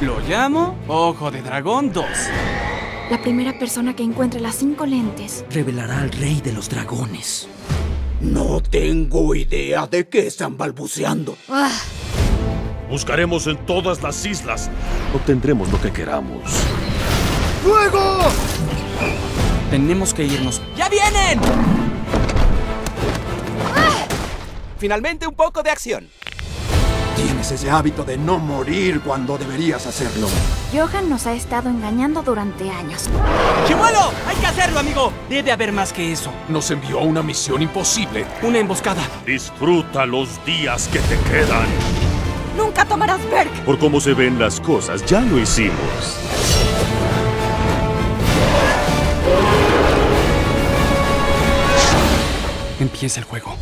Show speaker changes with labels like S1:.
S1: Lo llamo Ojo de Dragón 2.
S2: La primera persona que encuentre las cinco lentes
S3: revelará al rey de los dragones.
S4: No tengo idea de qué están balbuceando.
S2: Ah.
S5: Buscaremos en todas las islas. Obtendremos lo que queramos.
S4: ¡Fuego!
S1: Tenemos que irnos. ¡Ya vienen!
S6: Finalmente un poco de acción.
S4: Tienes ese hábito de no morir cuando deberías hacerlo.
S2: Johan nos ha estado engañando durante años.
S1: ¡Chimuelo! ¡Hay que hacerlo, amigo! Debe haber más que eso.
S5: Nos envió una misión imposible.
S1: Una emboscada.
S5: Disfruta los días que te quedan.
S2: ¡Nunca tomarás Berk!
S5: Por cómo se ven las cosas, ya lo hicimos.
S1: Empieza el juego.